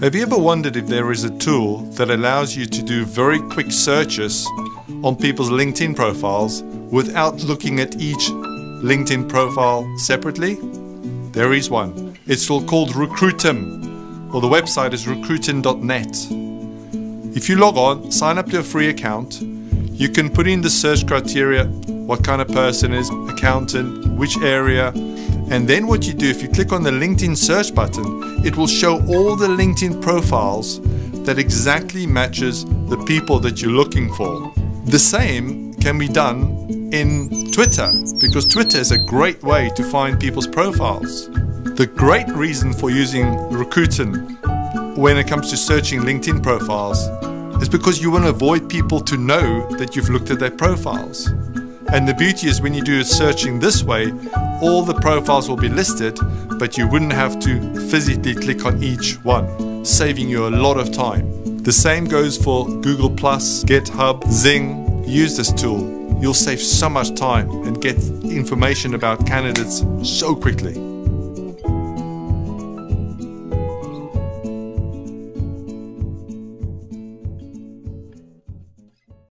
Have you ever wondered if there is a tool that allows you to do very quick searches on people's LinkedIn profiles without looking at each LinkedIn profile separately? There is one. It's called Recruitin, or the website is recruitin.net. If you log on, sign up to a free account, you can put in the search criteria what kind of person is, accountant, which area, and then what you do, if you click on the LinkedIn search button, it will show all the LinkedIn profiles that exactly matches the people that you're looking for. The same can be done in Twitter because Twitter is a great way to find people's profiles. The great reason for using Recruitin when it comes to searching LinkedIn profiles is because you want to avoid people to know that you've looked at their profiles. And the beauty is when you do searching this way, all the profiles will be listed, but you wouldn't have to physically click on each one, saving you a lot of time. The same goes for Google+, GitHub, Xing. Use this tool. You'll save so much time and get information about candidates so quickly.